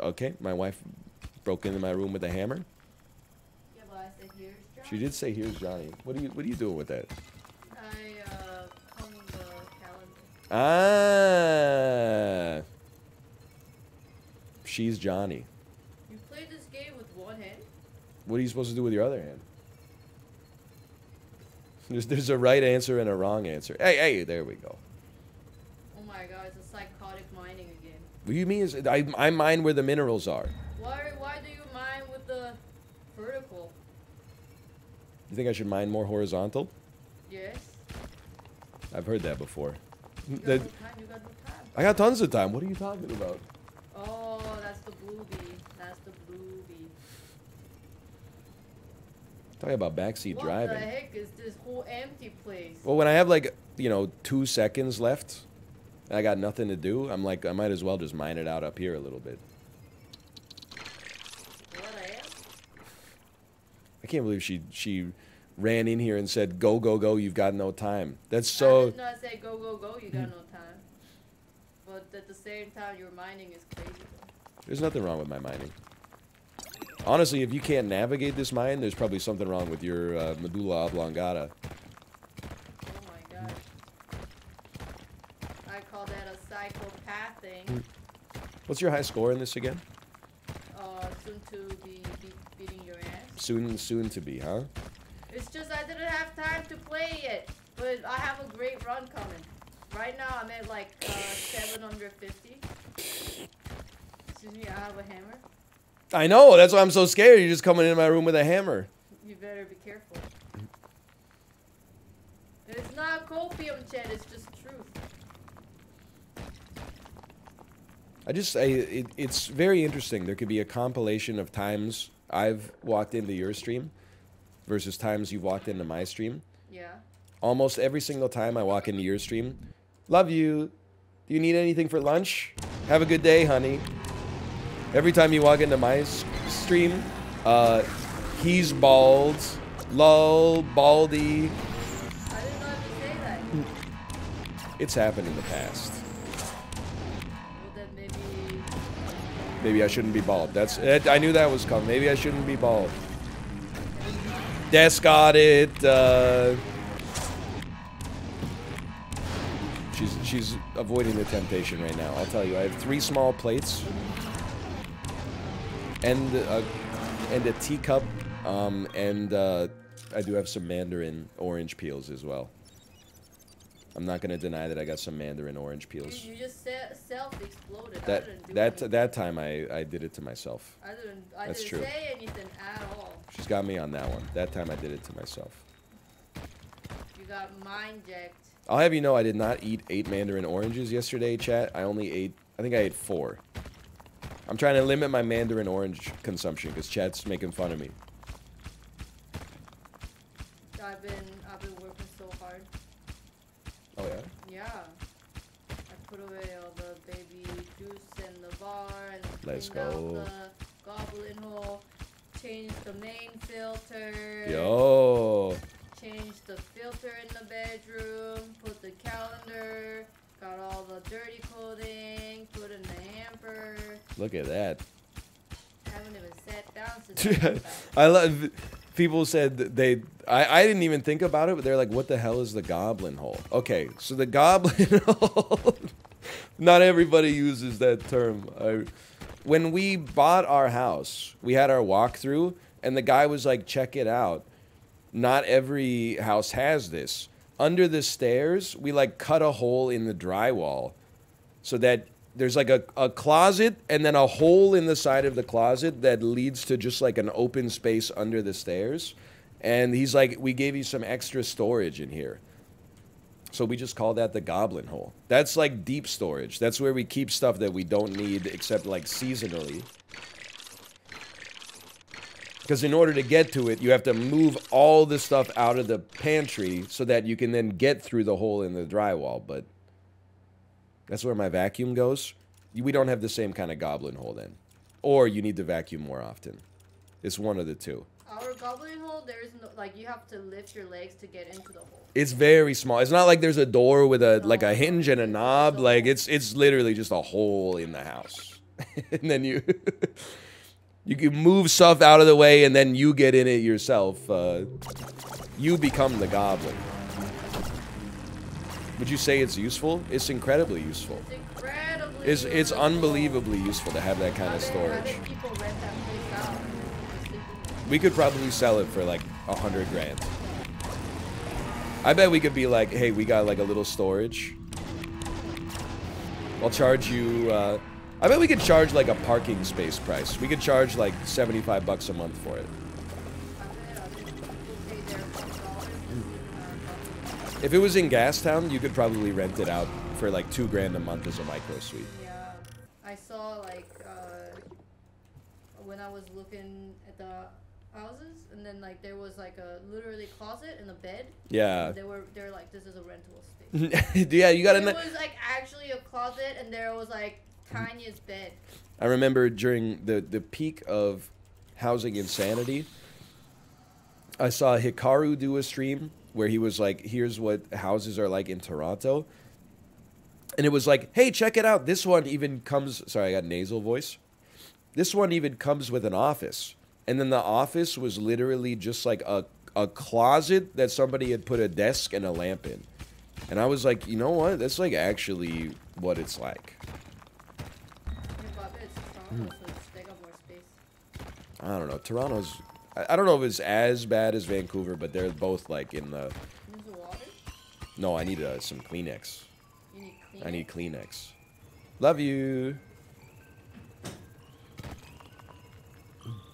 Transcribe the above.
Okay, my wife broke into my room with a hammer. Yeah, but I said here's John. She did say, "Here's Johnny." What are you What are you doing with that? I uh hung the calendar. Ah, she's Johnny. You played this game with one hand? What are you supposed to do with your other hand? There's, there's a right answer and a wrong answer. Hey, hey, there we go. Oh my god, it's a psychotic mining. What do you mean? Is I, I mine where the minerals are. Why why do you mine with the vertical? You think I should mine more horizontal? Yes. I've heard that before. You got That- no time, you got time. I got tons of time. What are you talking about? Oh, that's the blue bee. That's the blue bee. Talking about backseat what driving. the heck is this whole empty place? Well, when I have like, you know, two seconds left, I got nothing to do, I'm like, I might as well just mine it out up here a little bit. What I can't believe she she ran in here and said, "Go, go, go! You've got no time." That's so. I did not say go go go. You got no time. But at the same time, your mining is crazy. Though. There's nothing wrong with my mining. Honestly, if you can't navigate this mine, there's probably something wrong with your uh, medulla oblongata. Oh my god. I call that a psychopath thing. What's your high score in this again? Uh, soon to be, be beating your ass. Soon, soon to be, huh? It's just I didn't have time to play it, but I have a great run coming. Right now I'm at like uh, 750. Excuse me, I have a hammer. I know. That's why I'm so scared. You're just coming in my room with a hammer. You better be careful. It's not copium, Chad. It's just truth. I just, I, it, it's very interesting. There could be a compilation of times I've walked into your stream versus times you've walked into my stream. Yeah. Almost every single time I walk into your stream, love you. Do you need anything for lunch? Have a good day, honey. Every time you walk into my s- stream, uh, he's bald. Lol, baldy. I didn't know how to say that. It's happened in the past. Maybe I shouldn't be bald. That's it. I knew that was coming. Maybe I shouldn't be bald. Des got it. Uh, she's she's avoiding the temptation right now. I'll tell you. I have three small plates and a, and a teacup, um, and uh, I do have some mandarin orange peels as well. I'm not gonna deny that I got some mandarin orange peels. You, you just self-exploded. I That didn't do that anything. that time I I did it to myself. I didn't. I That's didn't true. say anything at all. She's got me on that one. That time I did it to myself. You got mind jacked. I'll have you know I did not eat eight mandarin oranges yesterday, chat. I only ate, I think I ate four. I'm trying to limit my mandarin orange consumption because chat's making fun of me. I've been. I've been working so hard. Oh yeah? Yeah. I put away all the baby juice in the bar and Let's go. the goblin hole. Changed the main filter. Yo. Changed the filter in the bedroom. Put the calendar. Got all the dirty clothing. Put in the hamper. Look at that. I haven't even sat down since. I. I love. People said they. I, I didn't even think about it, but they're like, "What the hell is the goblin hole?" Okay, so the goblin hole. Not everybody uses that term. I, when we bought our house, we had our walkthrough, and the guy was like, "Check it out." Not every house has this. Under the stairs, we like cut a hole in the drywall so that there's like a, a closet and then a hole in the side of the closet that leads to just like an open space under the stairs. And he's like, we gave you some extra storage in here. So we just call that the goblin hole. That's like deep storage. That's where we keep stuff that we don't need except like seasonally. Because in order to get to it, you have to move all the stuff out of the pantry so that you can then get through the hole in the drywall. But that's where my vacuum goes. We don't have the same kind of goblin hole then. Or you need to vacuum more often. It's one of the two. Our goblin hole, there is no like you have to lift your legs to get into the hole. It's very small. It's not like there's a door with a like a hinge and a it's knob. a Like it's it's literally just a hole in the house. and then you you can move stuff out of the way, and then you get in it yourself. Uh, you become the goblin. Would you say it's useful? It's incredibly useful. It's incredibly. It's it's unbelievably useful to have that kind of storage. We could probably sell it for like a hundred grand. I bet we could be like, hey, we got like a little storage. I'll charge you. Uh, I bet we could charge like a parking space price. We could charge like seventy-five bucks a month for it. I bet, I bet people pay their $1 just in our If it was in Gastown, you could probably rent it out for like two grand a month as a micro suite. Yeah, I saw like uh, when I was looking at the houses, and then like there was like a literally closet and a bed. Yeah. They were they were like this is a rental space. yeah, you got it to. was like actually a closet, and there was like tiniest bed. I remember during the, the peak of housing insanity, I saw Hikaru do a stream where he was like, here's what houses are like in Toronto. And it was like, hey, check it out. This one even comes. Sorry, I got nasal voice. This one even comes with an office. And then the office was literally just like a, a closet that somebody had put a desk and a lamp in. And I was like, you know what? That's like actually what it's like. I bet it's Toronto, so it's, they got more space. I don't know. Toronto's. I, I don't know if it's as bad as Vancouver, but they're both like in the. Use the water. No, I need uh, some Kleenex. You need clean. I need Kleenex. Love you.